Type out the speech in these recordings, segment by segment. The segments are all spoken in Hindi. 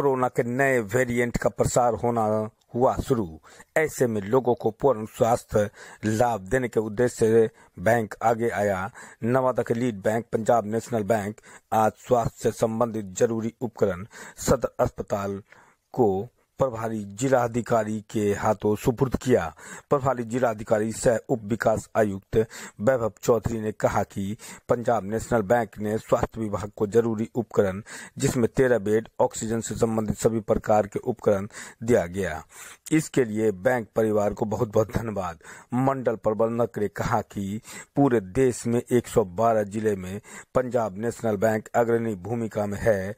कोरोना के नए वेरिएंट का प्रसार होना हुआ शुरू। ऐसे में लोगों को पूर्ण स्वास्थ्य लाभ देने के उद्देश्य से बैंक आगे आया। नवादा के lead bank, Punjab national bank, आज स्वास्थ्य से संबंधित ज़रूरी उपकरण सदर अस्पताल को प्रभारी जिलाधिकारी के हाथों सुपुर्द किया। प्रभारी जिलाधिकारी सह उप विकास आयुक्त वैभव चौधरी ने कहा कि पंजाब नेशनल बैंक ने स्वास्थ्य विभाग को ज़रूरी उपकरण, जिसमें तेरह बेड ऑक्सीजन से संबंधित सभी प्रकार के उपकरण दिया गया। इसके लिए बैंक परिवार को बहुत बहुत धन्यवाद। मंडल प्रबंधक ने कहा कि पूरे देश में 112 ज़िले में पंजाब नेशनल बैंक अग्रणी भूमिका में है।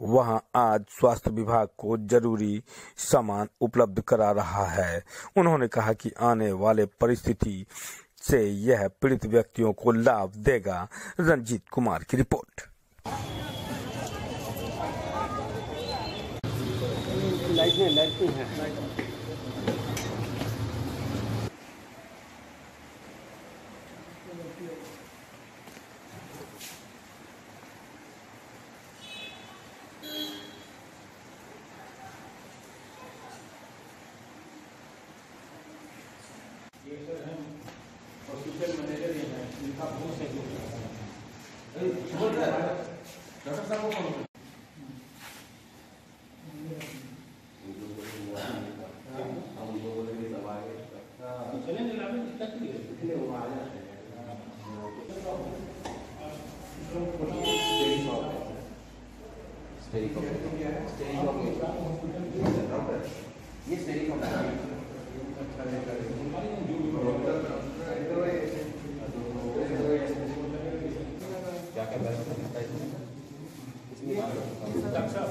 वहाँ आज स्वास्थ्य विभाग को ज़रूरी सामान उपलब्ध करा रहा है। उन्होंने कहा कि आने वाले परिस्थिति से यह पीड़ित व्यक्तियों को लाभ देगा। रंजीत कुमार की रिपोर्ट। लाइट में लाइट है हॉस्पिटल मैनेजर ही हैं इनका बहुत सहयोग डॉक्टर साहब को कौन चलेंगे लाभ दिक्कत नहीं है ये स्टेरिकॉम क्या क्या बैलेंस है इसमें डॉक्टर साहब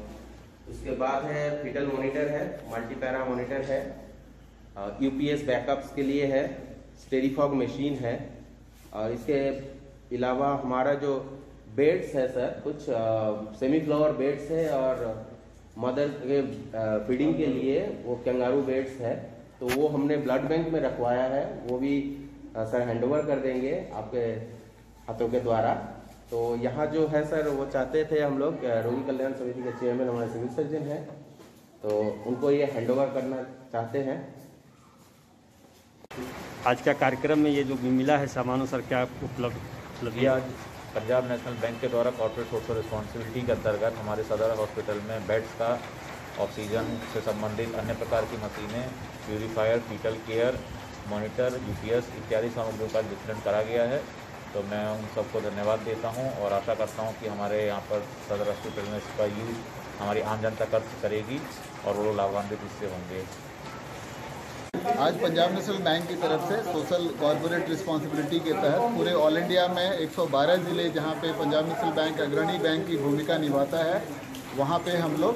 उसके बाद है फिटल मॉनिटर है मल्टीपैरा मॉनिटर है यूपीएस बैकअप्स के लिए है स्टेरिफॉग मशीन है और इसके अलावा हमारा जो बेड्स है सर कुछ सेमी फ्लावर बेड्स है और मदर के फीडिंग के लिए वो कंगारू बेड्स है। तो वो हमने ब्लड बैंक में रखवाया है वो भी अ, सर हैंडओवर कर देंगे आपके हाथों के द्वारा। तो यहाँ जो है सर वो चाहते थे हम लोग रोगी कल्याण समिति के चेयरमैन हमारे सिविल सर्जन हैं। तो उनको ये हैंडओवर करना चाहते हैं। आज का कार्यक्रम में ये जो भी मिला है सामानों सर क्या उपलब्ध उपलब्ध ये आज पंजाब नेशनल बैंक के द्वारा कॉर्पोरेट सोशल रिस्पॉन्सिबिलिटी के अंतर्गत हमारे सदर हॉस्पिटल में बेड्स का ऑक्सीजन से संबंधित अन्य प्रकार की मशीनें purifier fetal care monitor UPS इत्यादि सामग्रियों का वितरण करा गया है। तो मैं उन सबको धन्यवाद देता हूँ और आशा करता हूँ कि हमारे यहाँ पर सदर हॉस्पिटल में इसका यूज़ हमारी आम जनता कर करेगी और वो लाभान्वित इससे होंगे। आज पंजाब नेशनल बैंक की तरफ़ से सोशल कॉरपोरेट रिस्पॉन्सिबिलिटी के तहत पूरे ऑल इंडिया में 112 ज़िले जहाँ पे पंजाब नेशनल बैंक अग्रणी बैंक की भूमिका निभाता है, वहाँ पे हम लोग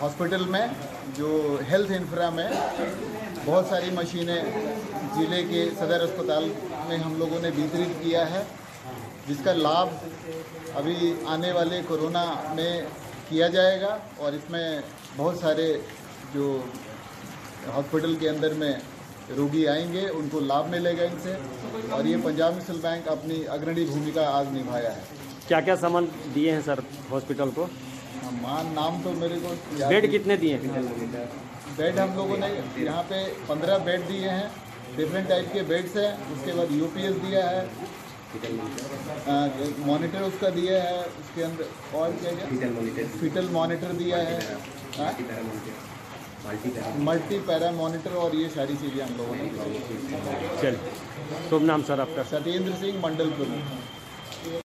हॉस्पिटल में, जो हेल्थ इंफ्रा में बहुत सारी मशीनें ज़िले के सदर अस्पताल में हम लोगों ने वितरित किया है, जिसका लाभ अभी आने वाले कोरोना में किया जाएगा और इसमें बहुत सारे जो हॉस्पिटल के अंदर में रोगी आएँगे, उनको लाभ मिलेगा इनसे और ये पंजाब नेशनल बैंक अपनी अग्रणी भूमिका आज निभाया है। क्या क्या सामान दिए हैं सर हॉस्पिटल को? मान नाम तो मेरे को बेड कितने दिए? बेड हम लोगों ने यहाँ पे पंद्रह बेड दिए हैं डिफरेंट टाइप के बेड्स हैं उसके बाद यूपीएस दिया है मॉनिटर उसका दिया है उसके अंदर और क्या क्या? फीटल मॉनिटर दिया है। हाँ? मल्टी पैरा मॉनिटर और ये सारी चीज़ें हम लोगों ने चल शुभ नाम सर आपका। सत्येंद्र सिंह मंडल प्रमुख